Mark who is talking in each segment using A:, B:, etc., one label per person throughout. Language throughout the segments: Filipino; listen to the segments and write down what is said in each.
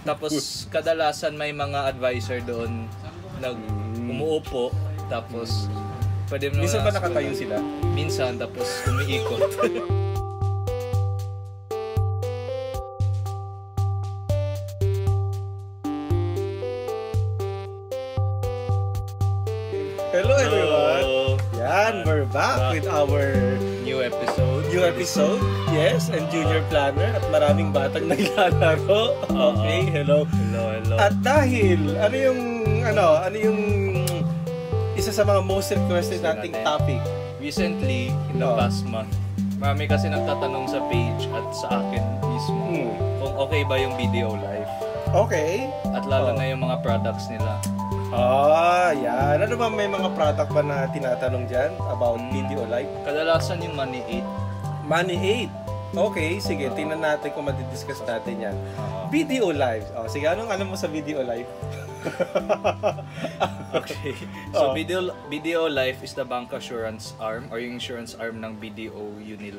A: Tapos kadalasan may mga advisor doon nag umuupo tapos pwede mo
B: Minsan ba nakatayo sila?
A: Minsan tapos umiikot.
B: Hello everyone!
A: Hello.
B: Yan, we're back
A: Back.
B: with our
A: New episode.
B: new episode. Yes, and Junior Planner at maraming batang naglalaro. Okay, hello.
A: Hello, hello.
B: At dahil, ano yung, ano, ano yung isa sa mga most requested nating
A: natin.
B: topic?
A: Recently, in the past month, marami kasi nagtatanong sa page at sa akin mismo
B: Hmm.
A: kung okay ba yung video live.
B: Okay.
A: At lalo
B: Oh.
A: na yung mga products nila.
B: Ah, yan. Ano ba may mga product ba na tinatanong dyan about
A: Hmm.
B: video live?
A: Kadalasan yung Money 8.
B: Money 8. Okay, sige. Tingnan natin kung madidiscuss natin yan.
A: Uh,
B: Video live. Oh, sige, anong alam mo sa video live?
A: okay. So
B: Oh.
A: video video life is the bank assurance arm or yung insurance arm ng BDO Unil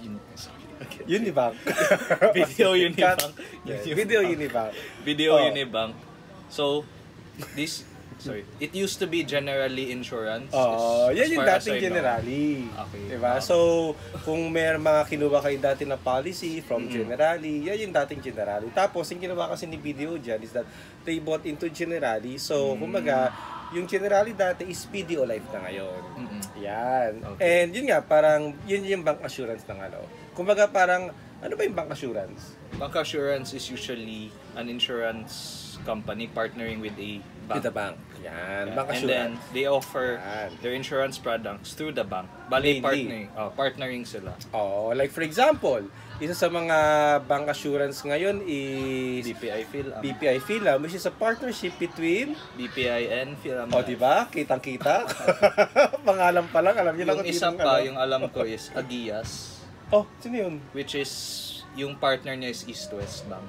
A: Un, sorry. Okay.
B: Unibank.
A: Video Unibank.
B: Yes, Video Unibank.
A: Video
B: Oh.
A: Unibank. So this sorry, it used to be generally insurance.
B: Oh,
A: as
B: yan yung dating
A: know.
B: generally.
A: Okay.
B: Diba?
A: Ah.
B: So, kung may mga kinuha kayo dati na policy from
A: Mm.
B: generally, yan yung dating generally. Tapos, yung ginawa kasi ni video dyan is that they bought into generally. So,
A: Mm.
B: kumbaga, yung generally dati is PDO Life na ngayon.
A: Mm-mm.
B: Yan.
A: Okay.
B: And yun nga, parang, yun yung bank assurance ng ano. Kumbaga, parang, ano ba yung bank assurance?
A: Bank assurance is usually an insurance company partnering with a bank.
B: With the bank. Yan.
A: Yeah.
B: Bank
A: and then
B: assurance.
A: they offer
B: Yan.
A: their insurance products through the bank. Bali partnering, oh, partnering sila.
B: Oh, like for example, isa sa mga bank assurance ngayon is
A: BPI Phil,
B: BPI Phila, which is a partnership between
A: BPI and Phil.
B: O, di ba? Kitang-kita. Pangalan pa lang, alam niyo na
A: Yung
B: kung
A: isa pa,
B: ano.
A: yung alam ko is Agias,
B: Oh, sino yun?
A: which is yung partner niya is East West Bank.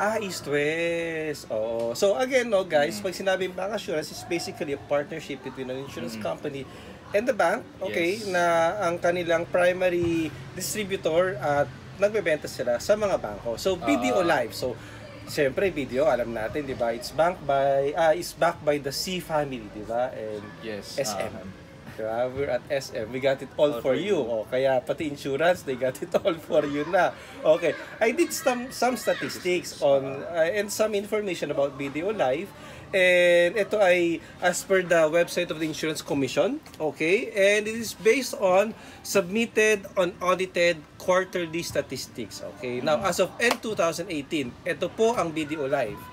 B: Ah, East West. Oo. So again, no, guys,
A: Mm.
B: pag sinabing bank assurance is basically a partnership between an insurance
A: Mm.
B: company and the bank, okay,
A: Yes.
B: na ang kanilang primary distributor at nagbebenta sila sa mga bangko. So BDO
A: Ah.
B: Live. So Siyempre, video, alam natin, di ba? It's backed by, ah, is backed by the C family, di ba? And
A: Yes.
B: SM.
A: um,
B: Diba? We're at SM. We got it all, for you. O, kaya pati insurance, they got it all for you na. Okay. I did some some statistics on uh, and some information about BDO Live. And ito ay as per the website of the Insurance Commission. Okay? And it is based on submitted on audited quarterly statistics. Okay? Now, as of end 2018, ito po ang BDO Live.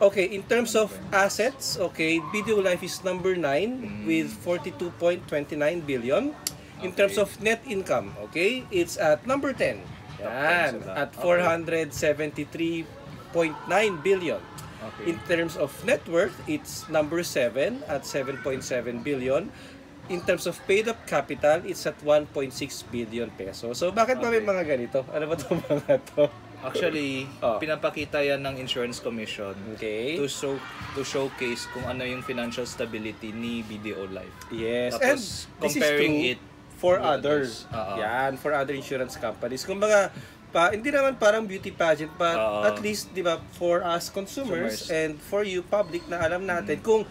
B: Okay, in terms of assets, okay, Video Life is number 9 with 42.29 billion. In
A: Okay.
B: terms of net income, okay, it's at number 10. Yan, at
A: Okay.
B: 473.9 billion.
A: Okay.
B: In terms of net worth, it's number 7 at 7.7 billion. In terms of paid up capital, it's at 1.6 billion pesos. So bakit ba may
A: Okay.
B: mga ganito? Ano ba itong mga to?
A: Actually,
B: Oh.
A: pinapakita yan ng Insurance Commission
B: Okay.
A: to show to showcase kung ano yung financial stability ni BDO Life.
B: Yes.
A: Tapos,
B: and
A: comparing it
B: for others.
A: others. Oo.
B: Yan, for other insurance companies. Kumbaga, pa, hindi naman parang beauty pageant, but
A: Oo.
B: at least, di ba, for us consumers,
A: Consumers.
B: and for you public na alam natin kung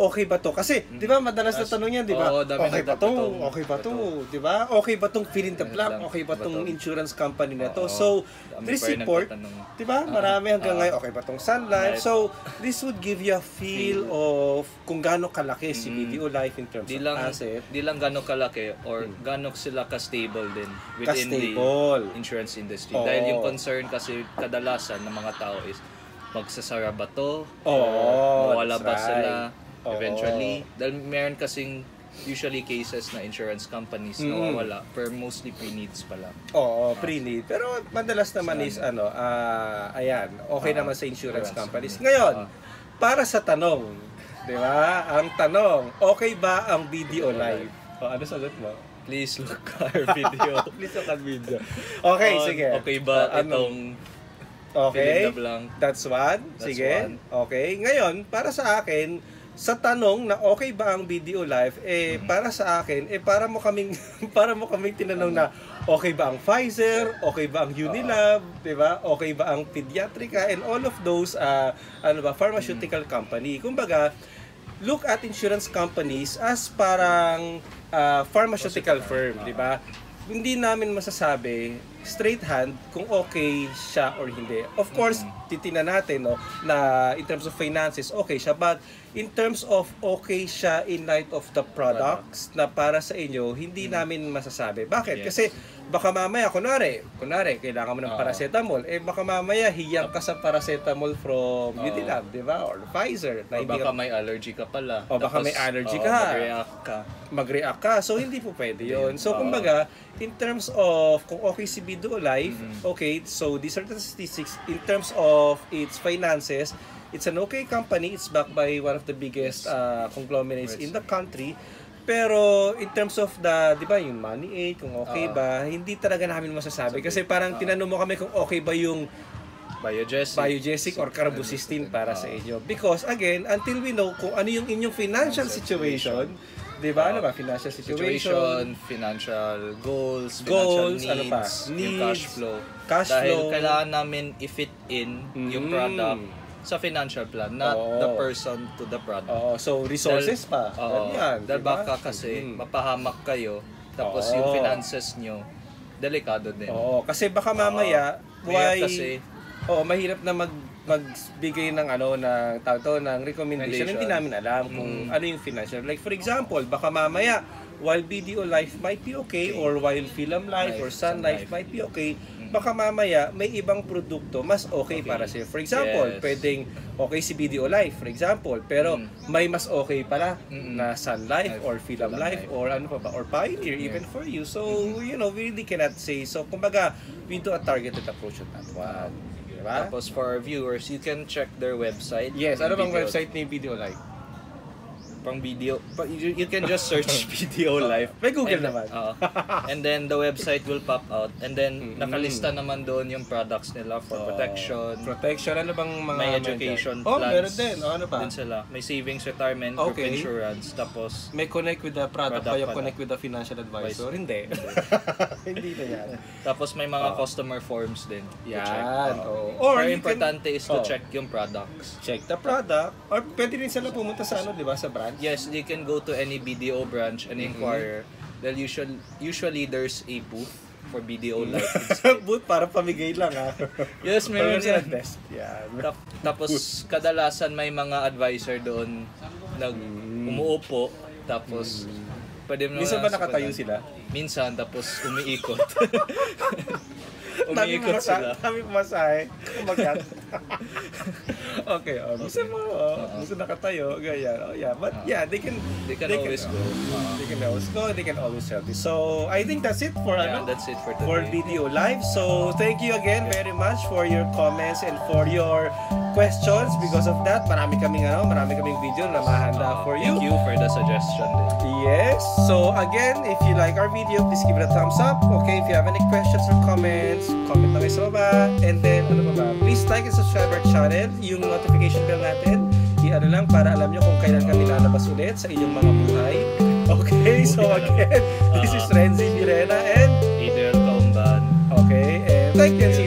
B: okay ba to? Kasi, di ba, madalas na tanong yan, di ba?
A: Oo, dami
B: okay ba to? Okay ba to? Di ba? Okay ba tong fill in the blank? Okay ba tong
A: to?
B: insurance company na to? So, this report, di ba? Marami hanggang ngayon, okay ba tong Sun Life? So, this would give you a feel of kung gaano kalaki si
A: Mm.
B: BDO Life in terms
A: Di
B: of asset.
A: di lang gano'ng kalaki or
B: Hmm.
A: gano'ng sila ka-stable din within the insurance industry. Dahil yung concern kasi kadalasan ng mga tao is magsasara ba to?
B: Oo,
A: Or mawala ba
B: right.
A: sila Eventually? Dahil meron kasing usually cases na insurance companies
B: Mm.
A: nawawala per mostly pre-needs pa lang.
B: Oo, pre-need. Pero madalas naman is ano, ah, ayan, okay
A: Ah,
B: naman sa insurance companies. Ngayon,
A: Ah.
B: para sa tanong, di ba? Ang tanong, okay ba ang video live? O, ano sagot mo?
A: Please look our video.
B: Please look at video. Okay,
A: On
B: sige.
A: Okay ba
B: ano?
A: itong
B: Okay. That's one.
A: That's
B: Sige.
A: one.
B: Okay. Ngayon, para sa akin, sa tanong na okay ba ang video live eh para sa akin eh para mo kaming para mo kaming tinanong na okay ba ang Pfizer, okay ba ang Unilab, 'di ba? Okay ba ang Pediatrica? And all of those uh, ano ba pharmaceutical company. Kumbaga, look at insurance companies as parang uh, pharmaceutical firm, 'di ba? Hindi namin masasabi straight hand kung okay siya or hindi. Of course, titingnan natin no na in terms of finances okay siya but in terms of okay siya in light of the products na para sa inyo hindi namin masasabi. Bakit?
A: Yes.
B: Kasi baka mamaya kunwari, kunwari kailangan mo ng
A: Oo.
B: paracetamol, eh baka mamaya hiyang ka sa paracetamol from
A: Oo.
B: Unilab, 'di ba? Or Pfizer na
A: O baka
B: ka
A: may allergy ka pala.
B: O baka may allergy ka.
A: mag-react ka.
B: mag-react ka. So, hindi po pwede yun. So, kumbaga, in terms of kung okay si Bido Life,
A: Mhm.
B: okay, so these are the statistics. In terms of its finances, it's an okay company. It's backed by one of the biggest uh, conglomerates in the country. Pero in terms of the, di ba, yung money aid, kung okay
A: Oo.
B: ba, hindi talaga namin masasabi. Kasi parang
A: Oo.
B: tinanong mo kami kung okay ba yung
A: Biogesic.
B: biogesic or carbocystin para sa inyo. Because again, until we know kung ano yung inyong financial situation, 'di ba? Ano ba financial situation?
A: situation, financial goals,
B: Goals,
A: financial
B: ano pa?
A: needs, yung
B: Needs,
A: cash flow.
B: cash
A: Dahil
B: flow.
A: kailangan namin i-fit in yung
B: Mm.
A: product sa financial plan, not
B: Oo.
A: the person to the product.
B: Oo, so resources pa.
A: Oo.
B: Ganyan,
A: Dahil
B: diba?
A: baka kasi
B: Mm.
A: mapahamak kayo, tapos
B: Oo.
A: yung finances nyo, delikado din.
B: Oo, kasi baka mamaya why
A: Mahirap kasi
B: Oo, mahirap na mag magbigay ng ano ng tawag to ng recommendation.
A: Recommendation.
B: Hindi namin alam kung
A: Mm.
B: ano yung financial. Like for example, baka mamaya while BDO Life might be okay or while Film Life
A: Life,
B: or Sun Life
A: Life.
B: might be okay, baka mamaya may ibang produkto mas okay,
A: Okay.
B: para sa'yo. For example,
A: Yes.
B: pwedeng okay si BDO Life, for example, pero
A: Mm.
B: may mas okay pala na Sun Life
A: Life,
B: or Film Life
A: Life.
B: or ano pa ba or Pioneer
A: Yeah.
B: even for you. So, you know, we really cannot say. So, kumbaga, we do a targeted approach on that one. Diba?
A: Tapos for our viewers, you can check their website.
B: Yes, ano bang
A: Video-
B: website ni Video Live?
A: Pang video. You, you can just search video live.
B: May Google
A: and,
B: naman.
A: oo. and then the website will pop out. And then
B: Mm.
A: nakalista naman doon yung products nila for protection.
B: Protection, ano bang mga...
A: may education
B: Oh,
A: plans.
B: meron din. Oh, ano pa?
A: Din sila. May savings, retirement, group
B: Okay.
A: insurance. Tapos,
B: May connect with the product,
A: Product
B: kaya connect with the financial advisor. Hindi. Hindi na yan.
A: tapos may mga
B: Oo.
A: customer forms din.
B: Yan.
A: Oo.
B: oo. Or
A: Pero
B: you can
A: importante is to
B: oh.
A: check yung products.
B: check the product. Or pwede rin sila pumunta sa ano, di ba, sa branch.
A: Yes, they can go to any BDO branch and
B: Mm-hmm.
A: inquire. Dahil usually, usually there's a booth for BDO Life.
B: Boot para pamigay lang ha.
A: yes, meron yan.
B: test. Yan.
A: Tap- tapos kadalasan may mga advisor doon nag umuupo tapos pwede mo
B: Mm. Minsan ba nakatayo sila?
A: Minsan tapos umiikot. Umiikot sila.
B: Dami pumasahe. Kumagat. okay, oh. Minsan mo, oh. Minsan nakatayo, ganyan. Oh, yeah. But yeah, they can,
A: They can always go. Uh,
B: They can always go, they can always help you. So, I think that's it for
A: yeah,
B: ano,
A: that's it for today.
B: for video live. So, thank you again very much for your comments and for your questions. Because of that, marami kaming ano, marami kaming video na mahanda
A: Uh,
B: for you.
A: Thank you for the suggestion din.
B: Yes. So again, if you like our video, please give it a thumbs up. Okay, if you have any questions or comments, comment kayo sa baba. And then, ano pa ba? Please like and subscribe our channel. Yung notification bell natin, i-ano lang para alam nyo kung kailan kami lalabas ulit sa inyong mga buhay. Okay, so again, this is Renzi Mirena and
A: Adriel Kaumban.
B: okay, and thank you